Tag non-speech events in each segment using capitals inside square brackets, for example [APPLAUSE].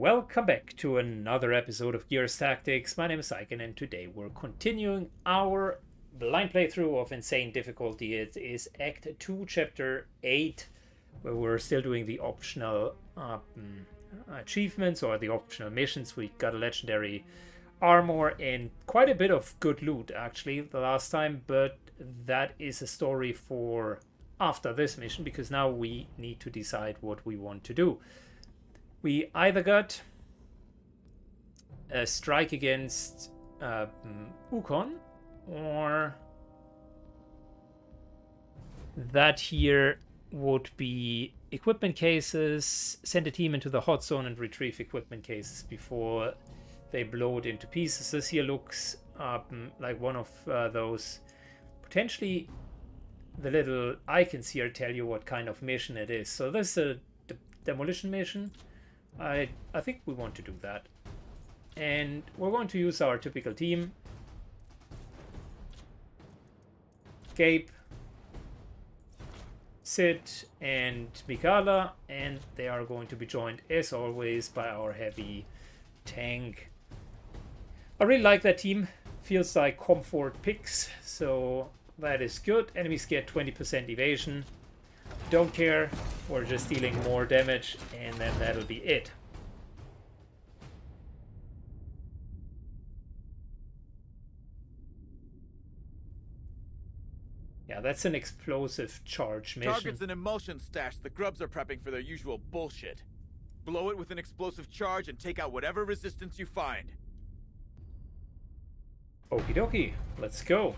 Welcome back to another episode of Gears Tactics. My name is Syken and today we're continuing our blind playthrough of Insane Difficulty. It is Act 2, Chapter 8, where we're still doing the optional um, achievements or the optional missions. We got a legendary armor and quite a bit of good loot actually the last time, but that is a story for after this mission because now we need to decide what we want to do we either got a strike against uh, Ukkon or that here would be equipment cases, send a team into the hot zone and retrieve equipment cases before they blow it into pieces. This here looks um, like one of uh, those. Potentially, the little icons here tell you what kind of mission it is. So this is a demolition mission. I, I think we want to do that. And we're going to use our typical team. Gabe, Sid, and Mikayla, and they are going to be joined, as always, by our heavy tank. I really like that team. Feels like comfort picks, so that is good. Enemies get 20% evasion. Don't care, we're just dealing more damage and then that'll be it. Yeah, that's an explosive charge mission. Target's an Imulsion stash the grubs are prepping for their usual bullshit. Blow it with an explosive charge and take out whatever resistance you find. Okie dokie, let's go.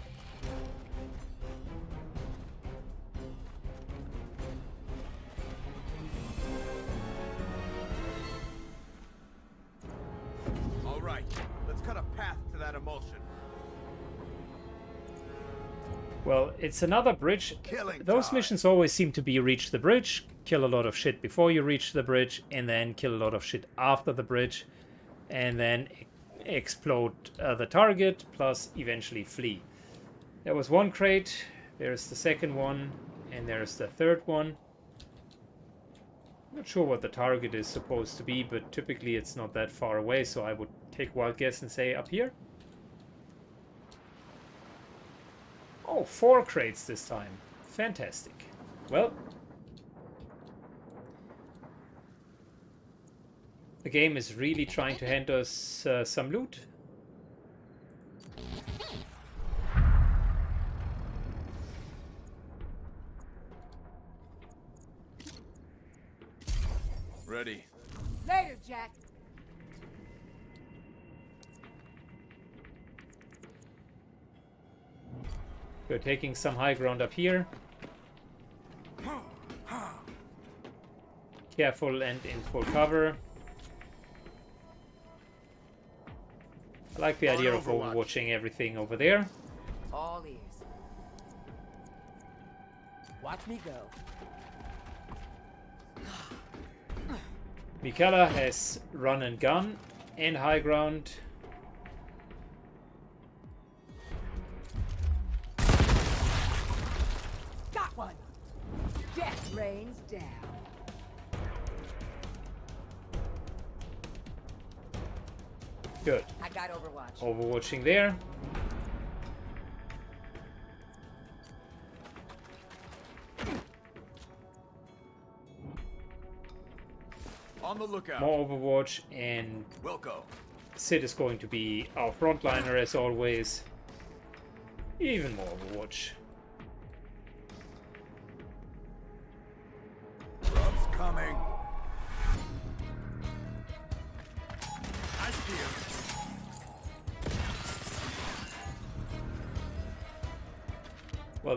Well, it's another bridge. Killing Those time. missions always seem to be reach the bridge, kill a lot of shit before you reach the bridge, and then kill a lot of shit after the bridge, and then explode uh, the target, plus eventually flee. There was one crate, there's the second one, and there's the third one. Not sure what the target is supposed to be, but typically it's not that far away, so I would take a wild guess and say up here. Oh, four crates this time. Fantastic. Well, the game is really trying to hand us uh, some loot. We're taking some high ground up here. Careful and in full cover. I like the idea of overwatching everything over there. All ears. Watch me go. Mikayla has run and gun and high ground. Overwatching there. On the lookout. More Overwatch and Wilco. Sid is going to be our frontliner as always. Even more Overwatch.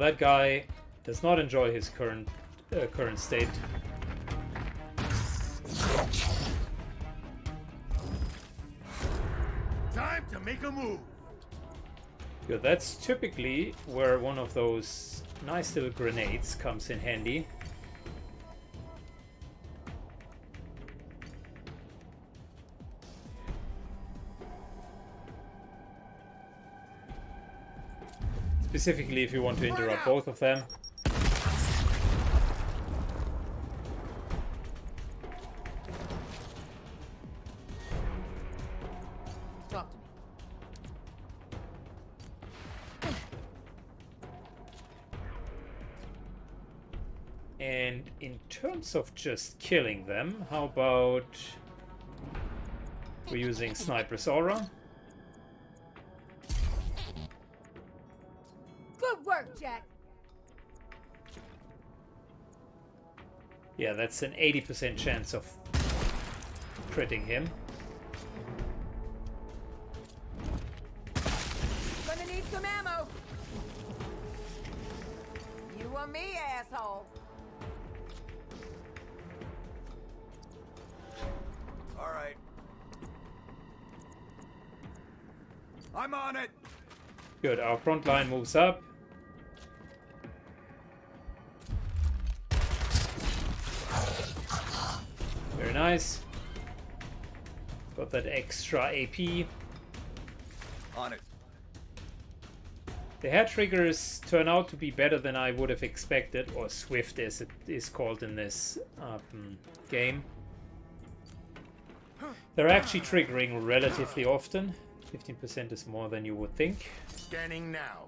That guy does not enjoy his current uh, current state. Time to make a move. Good, that's typically where one of those nice little grenades comes in handy. Specifically if you want to interrupt both of them. And in terms of just killing them, how about we're using Sniper's Aura? That's an 80% chance of critting him. Gonna need some ammo. You or me, asshole. All right. I'm on it. Good, our front line moves up. Nice. Got that extra AP. On it. The hair triggers turn out to be better than I would have expected, or swift as it is called in this um, game. They're actually triggering relatively often. 15% is more than you would think. Scanning now.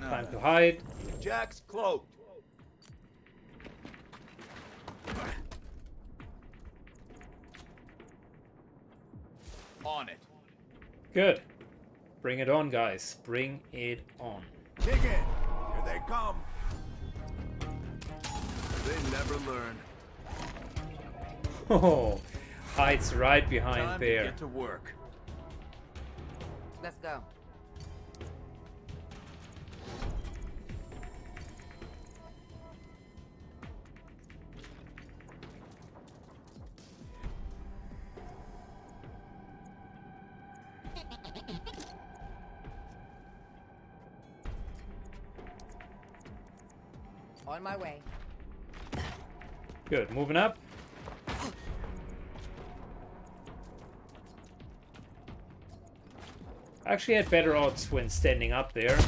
Time to hide. Jack's cloaked. On it. Good. Bring it on, guys. Bring it on. Dig in. Here they come. They never learn. Oh, hides right Time behind to there. get to work. Let's go. Good. Moving up. Actually had better odds when standing up there.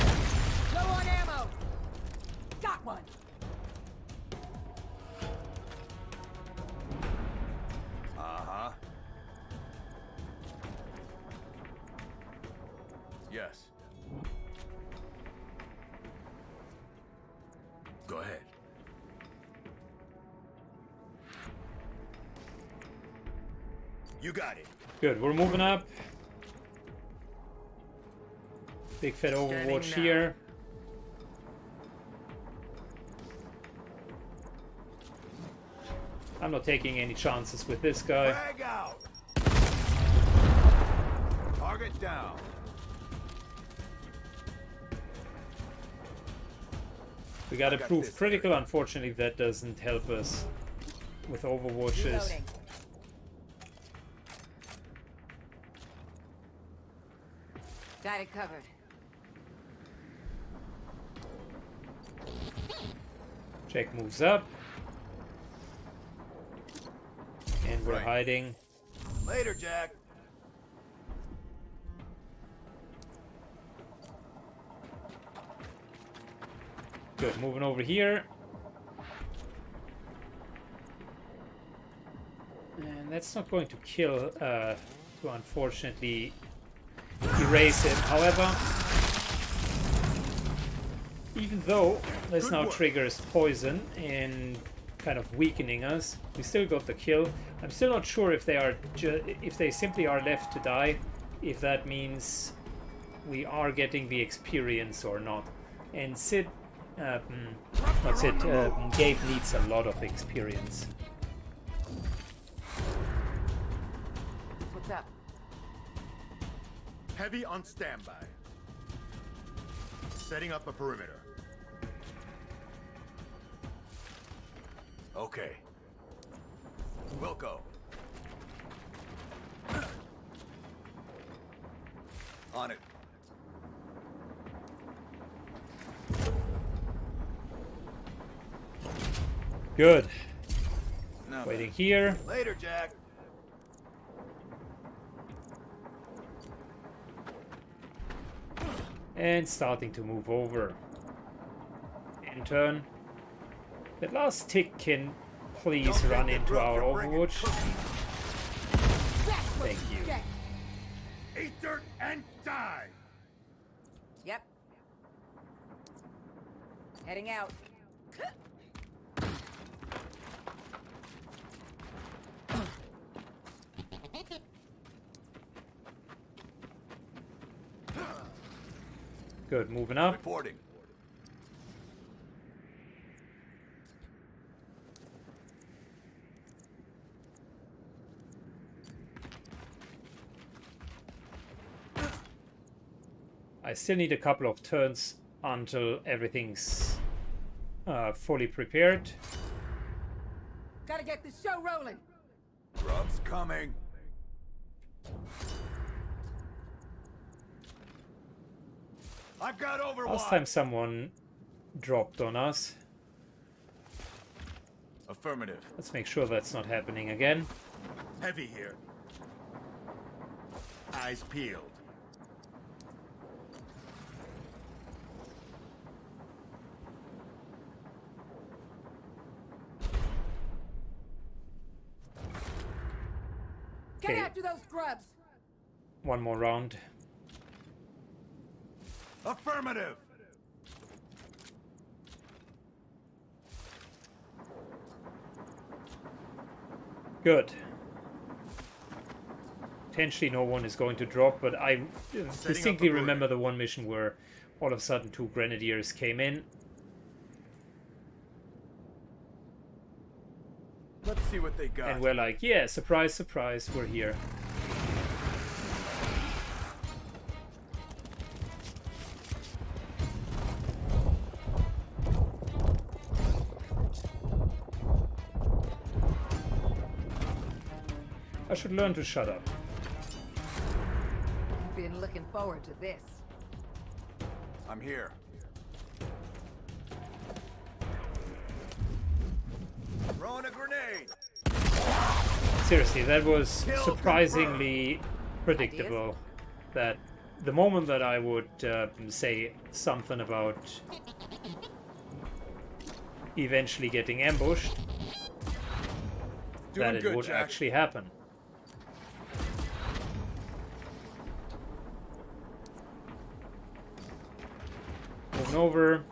You got it. Good. We're moving up. Big fat Overwatch here. I'm not taking any chances with this guy. Target down. We got I've got approved critical. Unfortunately, that doesn't help us with Overwatches. Reloading. Got it covered. Jack moves up. And we're Right. hiding. Later, Jack. Good. Moving over here. And that's not going to kill, uh, to unfortunately erase it. However, even though this now triggers poison and kind of weakening us, we still got the kill. I'm still not sure if they are if they simply are left to die, if that means we are getting the experience or not. And Sid, mm, not Sid, uh, Gabe needs a lot of experience. Heavy on standby. Setting up a perimeter. Okay. We'll go. On it. Good. Now Waiting here. Later, Jack. And starting to move over. In turn. That last tick can please Don't run into our Overwatch. Thank you. Jack, Eat dirt and die! Yep. Heading out. Good, moving up. Reporting. I still need a couple of turns until everything's uh, fully prepared. Gotta get the show rolling. Grub's coming. I've got Overwatch. Last time someone dropped on us. Affirmative. Let's make sure that's not happening again. Heavy here. Eyes peeled. Get Okay. after those grubs. One more round. Affirmative. Good. Potentially no one is going to drop, but I distinctly remember the one mission where all of a sudden two grenadiers came in. Let's see what they got. And we're like, yeah, surprise, surprise, we're here. Should learn to shut up. Been looking forward to this. I'm here. Throwing a grenade. Seriously, that was surprisingly predictable. That the moment that I would uh, say something about eventually getting ambushed, Doing that it good, would Jack. actually happen. Over.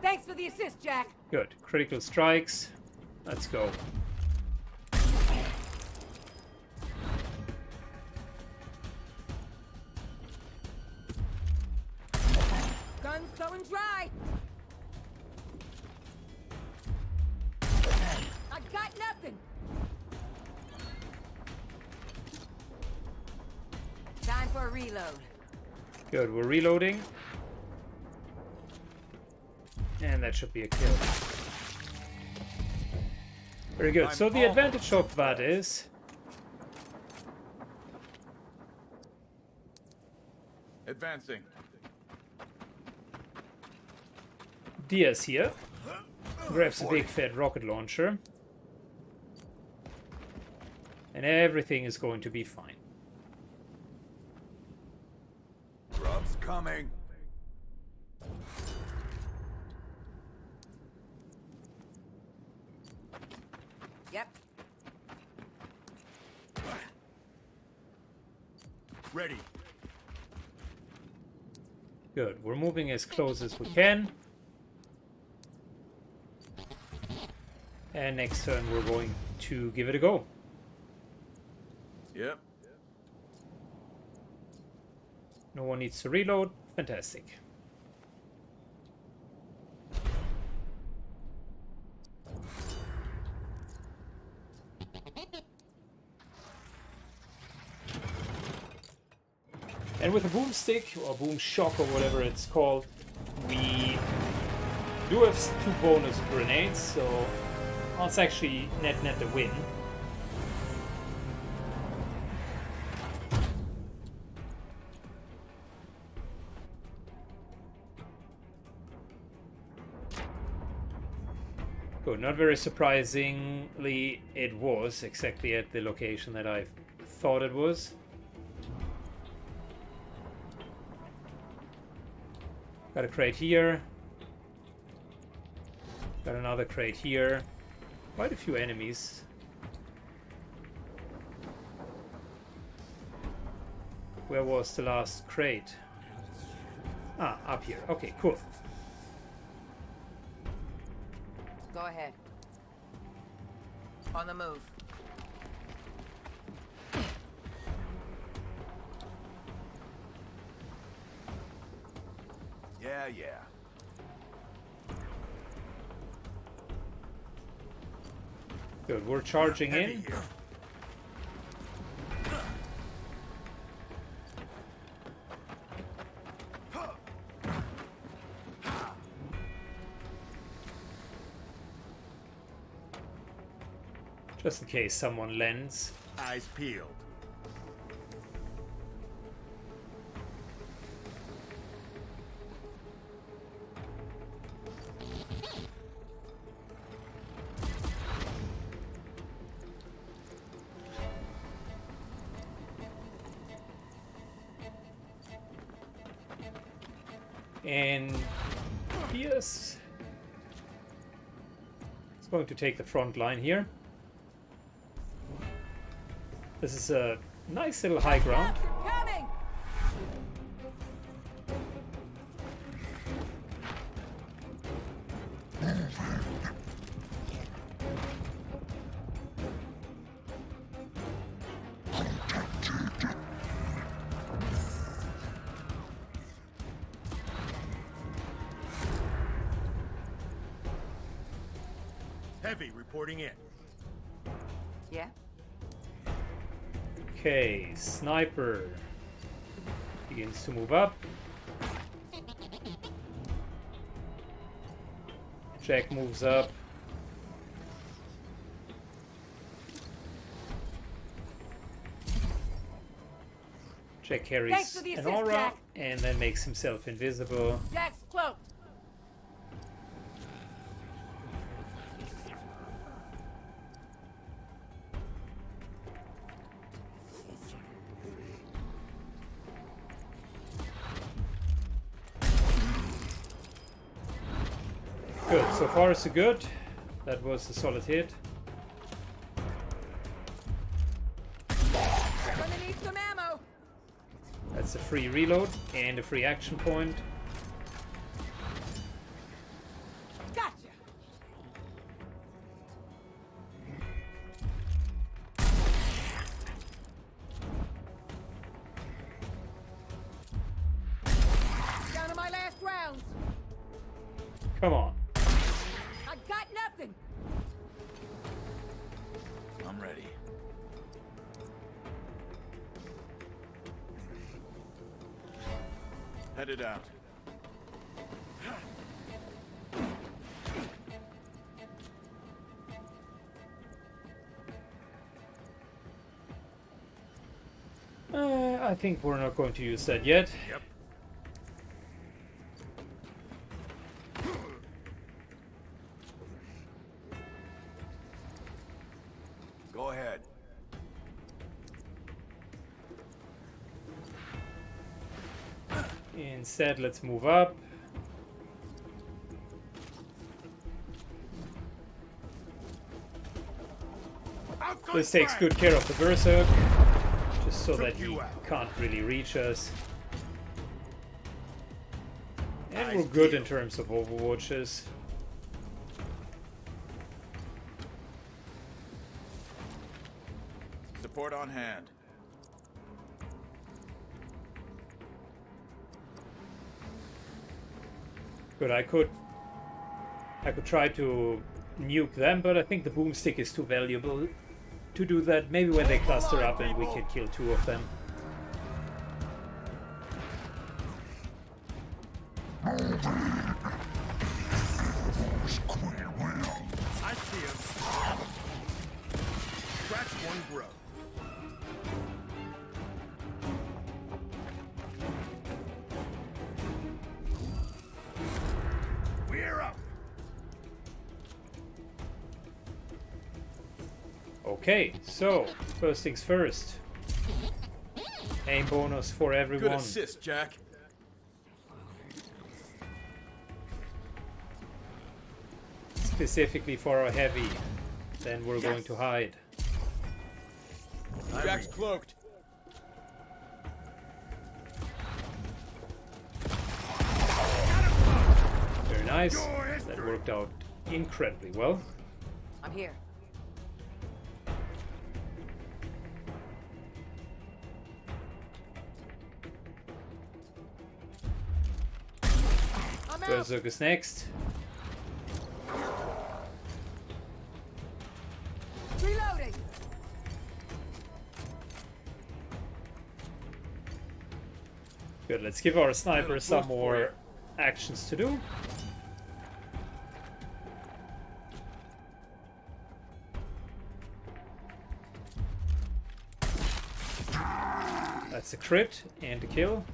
Thanks for the assist, Jack. Good. Critical strikes. Let's go. Good. We're reloading. And that should be a kill. Very good. I'm So the advantage of that is Advancing. Diaz here. Grabs a big fat rocket launcher. And everything is going to be fine. Grub's coming. Yep. Ready. Good. We're moving as close as we can. And next turn we're going to give it a go. Yep. No one needs to reload. Fantastic. And with a boomstick or boom shock or whatever it's called, we do have two bonus grenades, so that's actually net net the win. Not very surprisingly, it was exactly at the location that I thought it was. Got a crate here. Got another crate here. Quite a few enemies. Where was the last crate? Ah, up here. Okay, cool. Ahead. On the move. Yeah, yeah. Good, we're charging in. here. Just in case someone lends. Eyes peeled. And Pierce is going to take the front line here. This is a nice little high ground. Sniper begins to move up. Jack moves up. Jack carries an aura Jack. and then makes himself invisible. Jack's cloaked. Far so good. That was a solid hit. Gonna need some ammo. That's a free reload and a free action point. Headed out. Uh, I think we're not going to use that yet. Yep. Instead, let's move up. This takes good care of the Berserk, just so that you he can't really reach us. And we're good in terms of overwatches. Good, I could... I could try to nuke them, but I think the boomstick is too valuable to do that. Maybe when they cluster up and we can kill two of them. So, first things first. Aim bonus for everyone. Good assist, Jack. specifically for our heavy. Then we're going to hide. Jack's cloaked. Very nice. That worked out incredibly well. I'm here. I'm out. Next. Reloading. Good, let's give our sniper some more actions to do. That's a crit and a kill.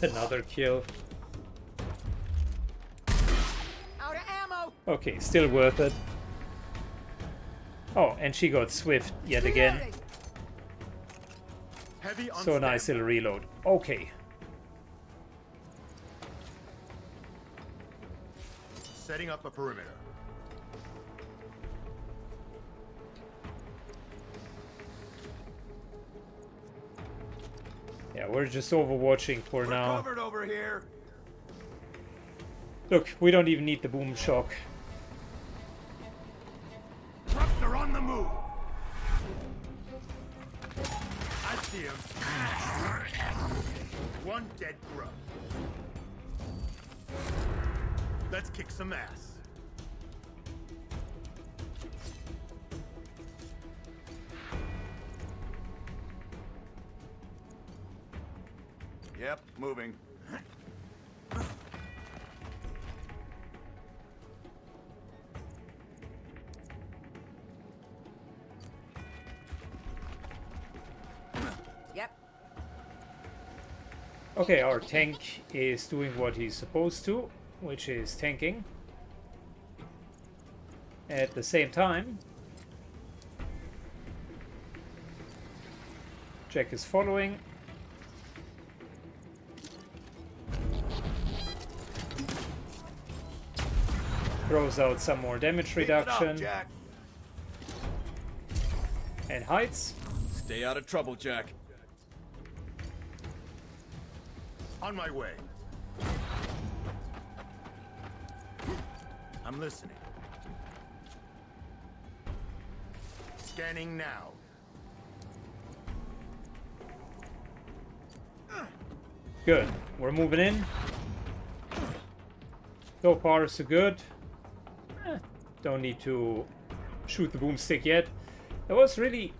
That's [LAUGHS] another kill. Out of ammo. Okay, still worth it. Oh, and she got swift yet again. Heavy on So nice standby. little reload. Okay, Setting up a perimeter. Yeah, we're just overwatching for We're now. covered over here. Look, we don't even need the boom shock. Trucks are on the move. I see him. One dead grub. Let's kick some ass. Okay, our tank is doing what he's supposed to, which is tanking. At the same time, Jack is following. Throws out some more damage up, reduction Jack. and hides. Stay out of trouble, Jack. On my way. I'm listening. Scanning now. Good. We're moving in. So far, so good. Eh, don't need to shoot the boomstick yet. There was really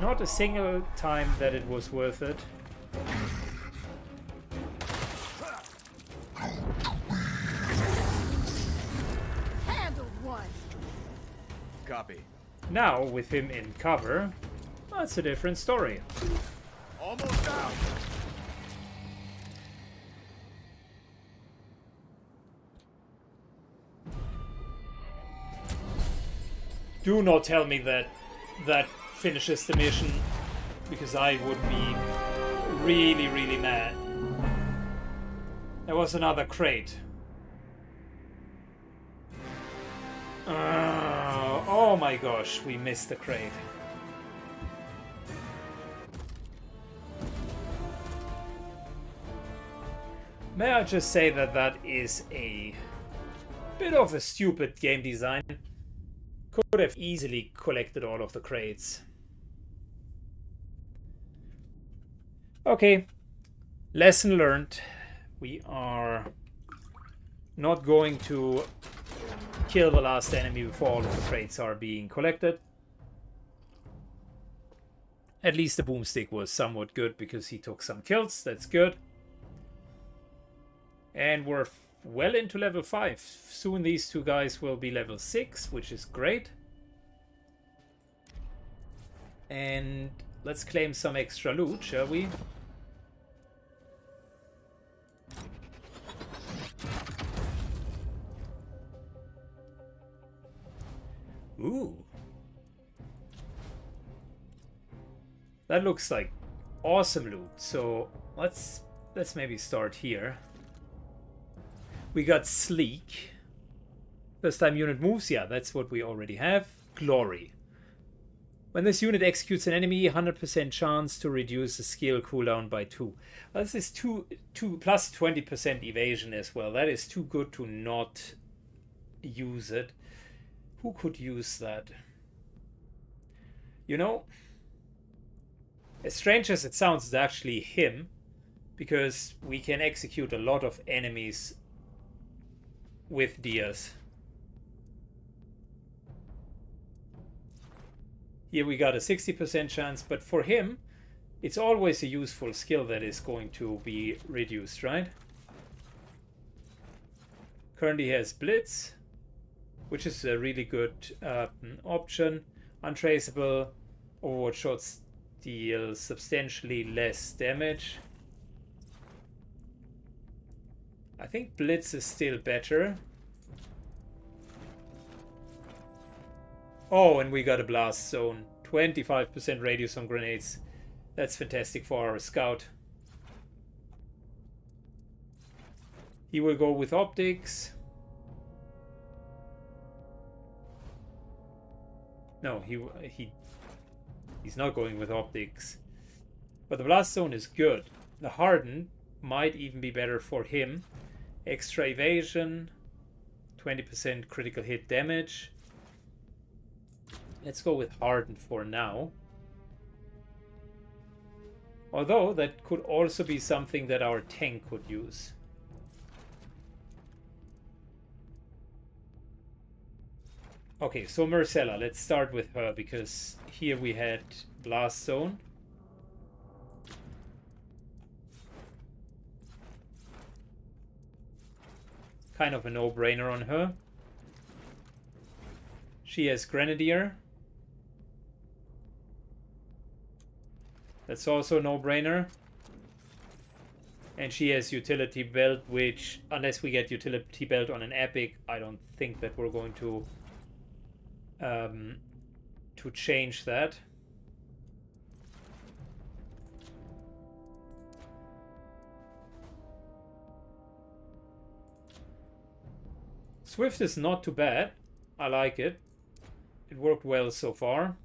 not a single time that it was worth it. Now, with him in cover, that's a different story. Almost out. Do not tell me that that finishes the mission, because I would be really, really mad. There was another crate. Uh, oh my gosh, we missed the crate. May I just say that that is a bit of a stupid game design could have easily collected all of the crates. Okay, lesson learned. We are not going to kill the last enemy before all of the crates are being collected. At least the boomstick was somewhat good because he took some kills. That's good. And we're well into level 5. Soon these two guys will be level 6, which is great. And let's claim some extra loot, shall we? Ooh. That looks like awesome loot. So let's let's maybe start here. We got Sleek. First time unit moves, yeah, that's what we already have. Glory. When this unit executes an enemy, 100% chance to reduce the skill cooldown by 2. Well, this is two, two, plus 20% evasion as well. That is too good to not use it. Who could use that? You know, as strange as it sounds, it's actually him. Because we can execute a lot of enemies with Diaz. Here we got a 60% chance, but for him, it's always a useful skill that is going to be reduced, right? Currently has Blitz, which is a really good uh, option. Untraceable, Overwatch shots deal substantially less damage. I think Blitz is still better. Oh, and we got a blast zone. 25% radius on grenades. That's fantastic for our scout. He will go with optics. No, he he he's not going with optics. But the blast zone is good. The harden might even be better for him. Extra evasion, 20% critical hit damage. Let's go with Harden for now. Although that could also be something that our tank could use. Okay, so Marcella, let's start with her because here we had Blast Zone. Kind of a no-brainer on her. She has Grenadier. That's also no-brainer. And she has Utility Belt, which, unless we get Utility Belt on an Epic, I don't think that we're going to um, to change that. Swift is not too bad. I like it. It worked well so far.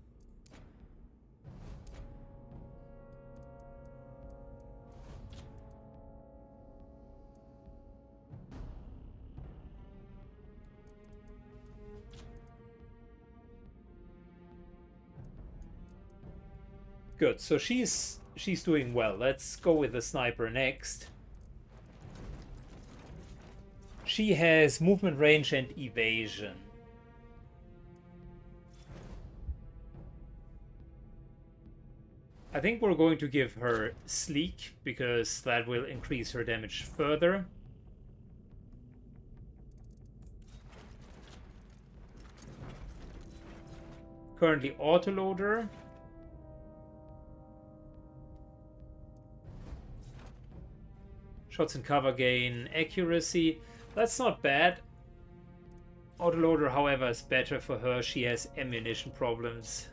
Good. So she's she's doing well. Let's go with the sniper next. She has movement range and evasion. I think we're going to give her Sleek because that will increase her damage further. Currently autoloader. Shots and cover gain accuracy. That's not bad. Autoloader, however, is better for her. She has ammunition problems.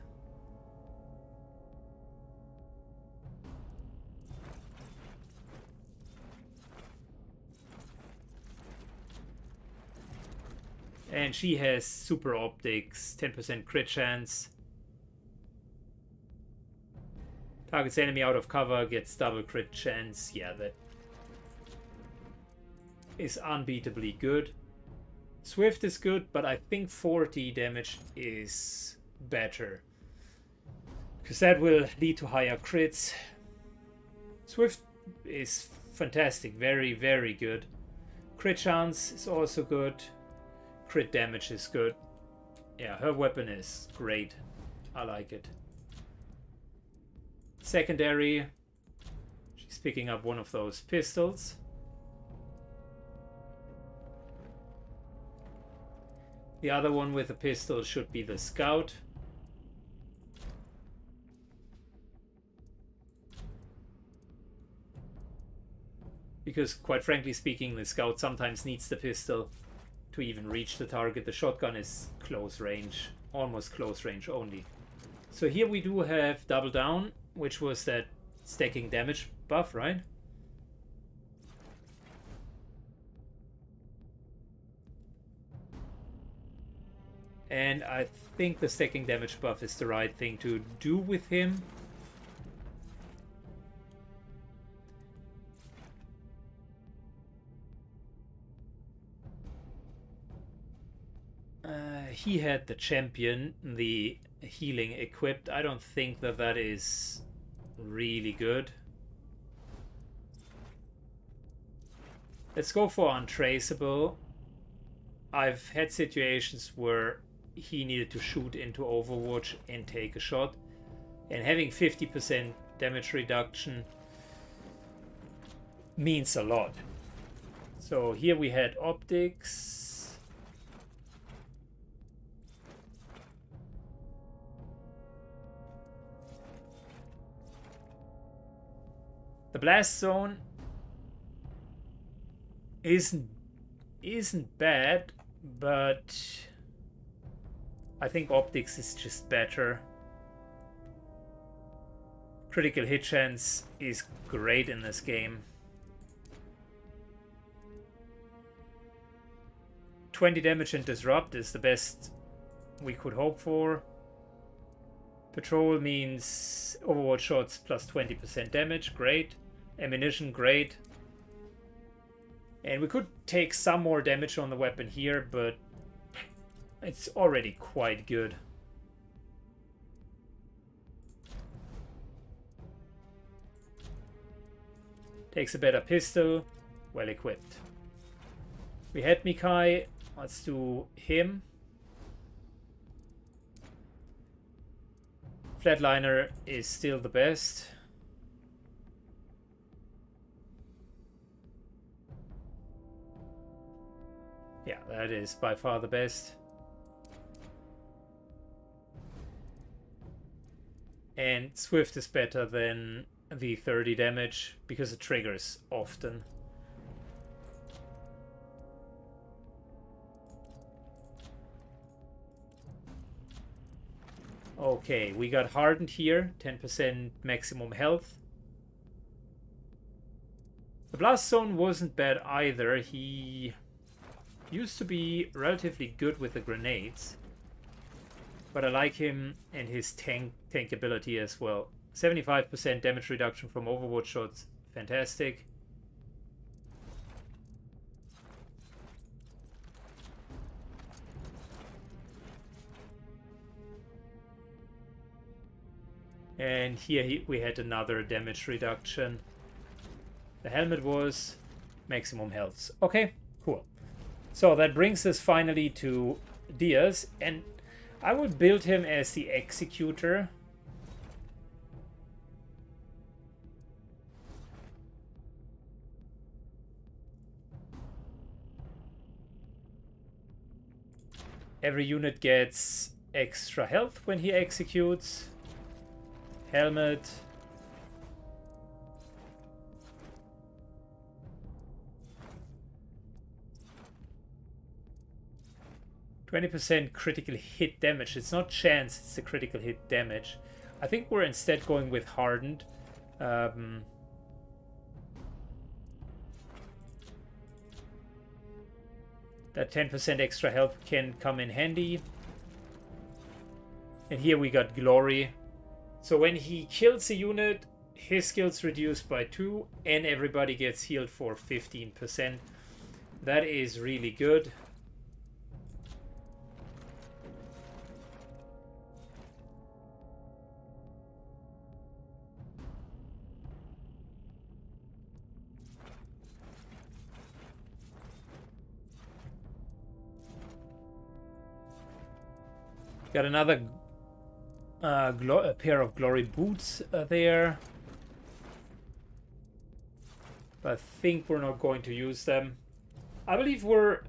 And she has super optics, 10% crit chance. Targets enemy out of cover, gets double crit chance. Yeah, that is unbeatably good. Swift is good, but I think 40 damage is better. Because that will lead to higher crits. Swift is fantastic, very, very good. Crit chance is also good. Crit damage is good. Yeah, her weapon is great. I like it. Secondary. She's picking up one of those pistols. The other one with a pistol should be the scout. Because, quite frankly speaking, the scout sometimes needs the pistol to even reach the target. The shotgun is close range, almost close range only. So here we do have double down, which was that stacking damage buff, right? And I think the stacking damage buff is the right thing to do with him. Uh, he had the champion, the healing equipped. I don't think that that is really good. Let's go for untraceable. I've had situations where he needed to shoot into Overwatch and take a shot. And having 50% damage reduction means a lot. So here we had optics. The blast zone isn't isn't bad, but I think optics is just better. Critical hit chance is great in this game. 20 damage and disrupt is the best we could hope for. Patrol means Overwatch shots plus 20% damage, great. Ammunition, great. And we could take some more damage on the weapon here, but it's already quite good. Takes a better pistol, well equipped. We had Mikai, let's do him. Flatliner is still the best. Yeah, that is by far the best. And Swift is better than the 30 damage because it triggers often. Okay, we got hardened here, 10% maximum health. The blast zone wasn't bad either. He used to be relatively good with the grenades. But I like him and his tank tank ability as well. 75% damage reduction from Overwatch shots. Fantastic. And here he, we had another damage reduction. The helmet was maximum health. Okay, cool. So that brings us finally to Diaz. And I would build him as the executor. Every unit gets extra health when he executes. Helmet. Twenty percent critical hit damage. It's not chance, it's the critical hit damage. I think we're instead going with hardened. Um, that 10% extra health can come in handy. And here we got Glory. So when he kills a unit, his skills reduced by 2 and everybody gets healed for 15%. That is really good. Got another uh, a pair of glory boots uh, there. But I think we're not going to use them. I believe we're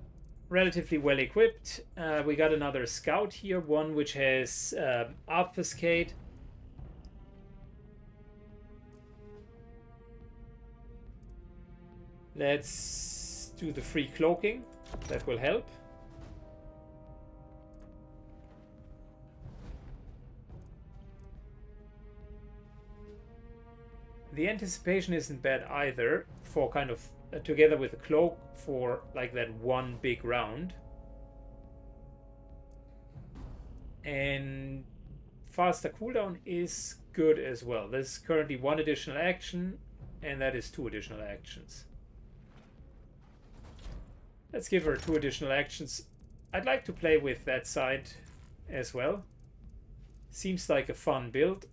relatively well equipped. Uh, we got another scout here, one which has uh, obfuscate. Let's do the free cloaking. That will help. The anticipation isn't bad either for kind of uh, together with the cloak for like that one big round. And faster cooldown is good as well. There's currently one additional action, and that is two additional actions. Let's give her two additional actions. I'd like to play with that side as well. Seems like a fun build.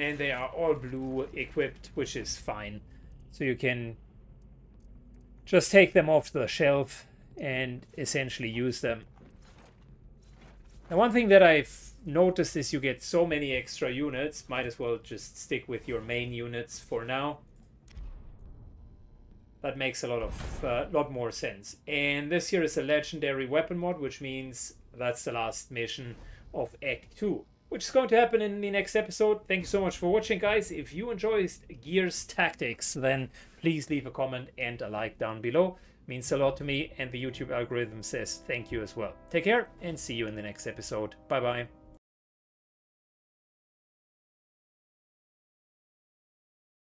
And they are all blue equipped, which is fine. So you can just take them off the shelf and essentially use them. Now one thing that I've noticed is you get so many extra units, might as well just stick with your main units for now. That makes a lot of uh, lot more sense. And this here is a legendary weapon mod, which means that's the last mission of Act 2 which is going to happen in the next episode. Thank you so much for watching, guys. If you enjoy Gears Tactics, then please leave a comment and a like down below. It means a lot to me, and the YouTube algorithm says thank you as well. Take care, and see you in the next episode. Bye-bye.